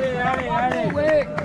dale, dale, dale.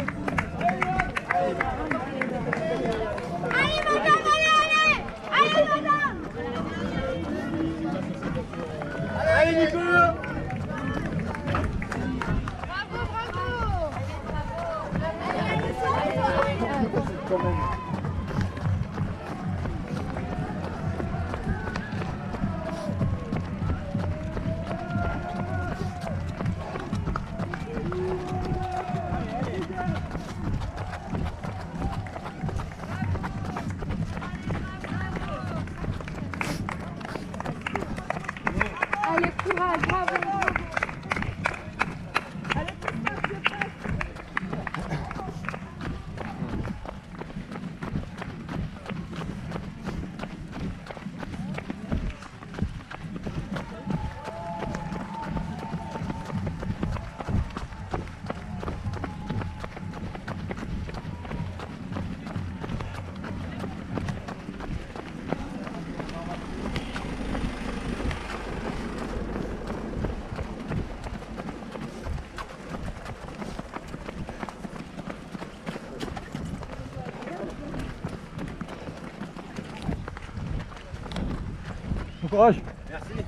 courage. Merci.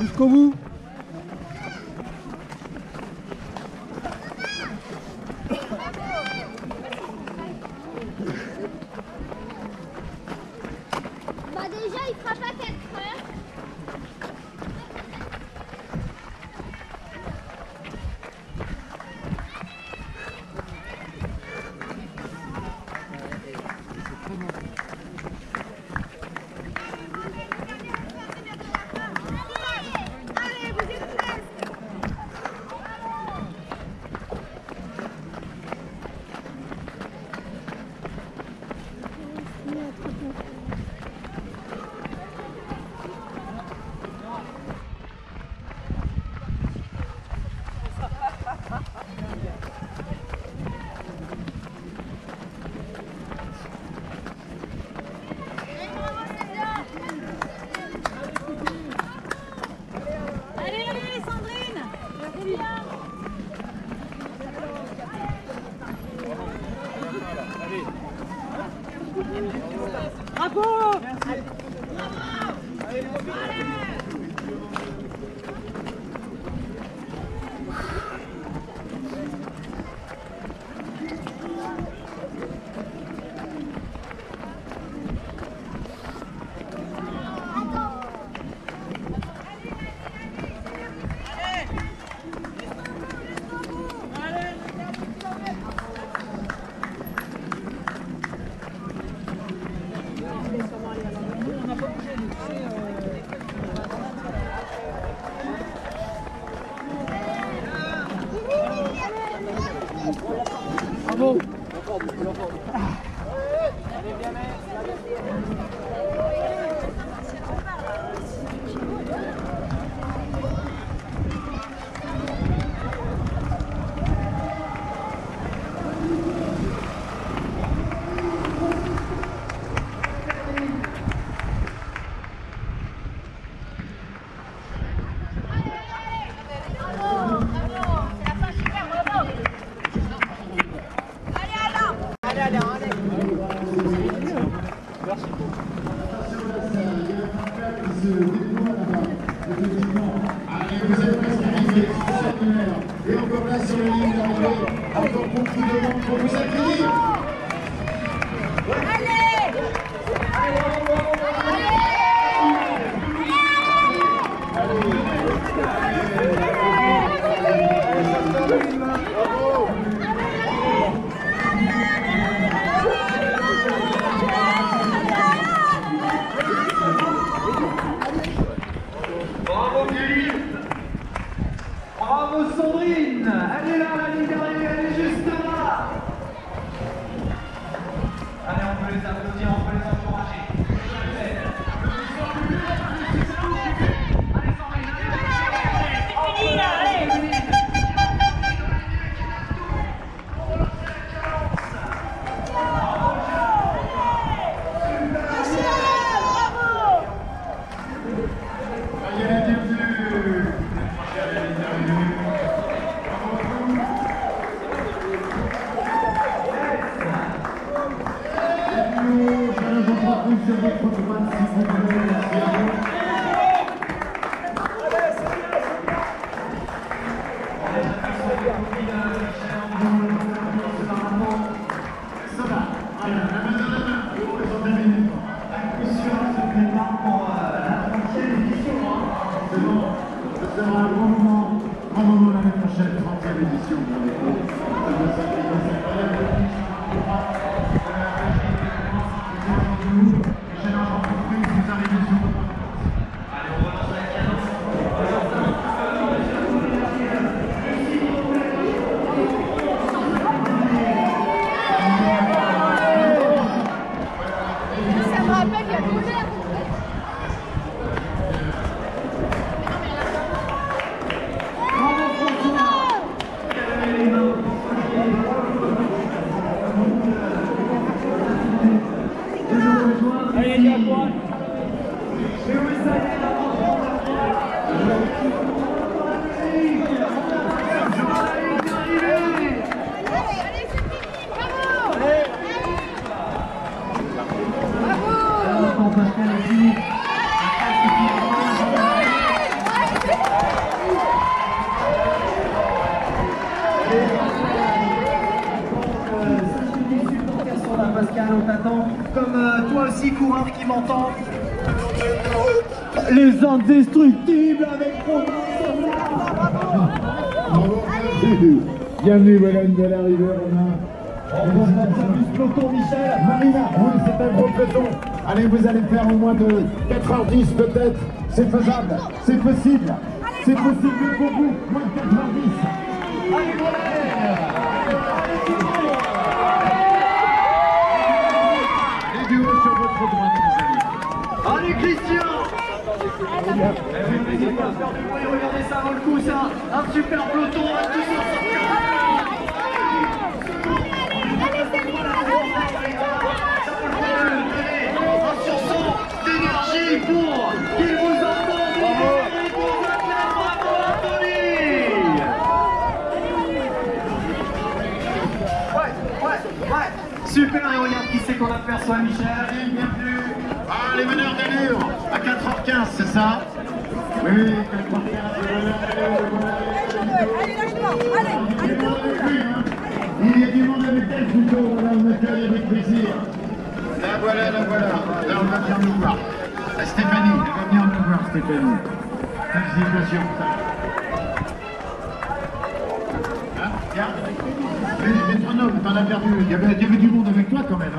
Jusqu'au bout. Yeah. Bravo. Et encore là sur la ligne d'arrivée, encore beaucoup de monde pour vous accueillir. Bravo euh, toi aussi, coureur qui m'entend. Les indestructibles avec. Bienvenue, Wellen, de l'arrivée, Romain. On va faire plus peloton, Michel. Marina, oui, c'est un gros peloton. Allez, vous allez faire au moins de 4h10 peut-être. C'est faisable, c'est possible. C'est possible pour vous, moins de 4h10. Allez, voilà à regardez ça vaut le coup, ça Un super peloton, on va tous en sortir Allez, un sursaut d'énergie pour qu'il vous entende Il vous acclame, bravo Anthony Ouais, ouais, ouais Super, et regarde qui c'est qu'on aperçoit, Michel. Bienvenue. Ah, les meneurs d'allure, à 4h15, c'est ça? Il y a du monde avec elle plutôt, avec plaisir. La voilà, la voilà. Là, on va venir nous voir. Stéphanie, elle va venir nous voir, Stéphanie. Félicitations. Perdu. Il y, avait, du monde avec toi quand même,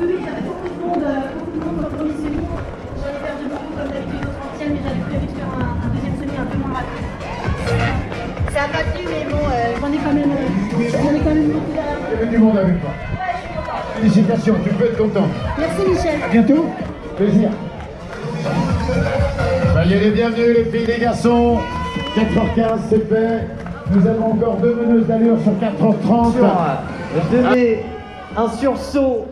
Oui, beaucoup de monde, beaucoup de monde ai perdu beaucoup comme d'habitude au 30e, mais j'avais prévu de Ça pas plu, mais bon, euh, j'en ai quand même, euh, j'en ai quand même beaucoup moi. Il y avait du monde avec toi. Ouais, je suis contente. Félicitations, tu peux être content. Merci Michel. À bientôt. Plaisir. Soyez les bienvenus, les filles, les garçons. 4h15, c'est fait. Nous avons encore deux meneuses d'allure sur 4h30. Sur, euh, donner un sursaut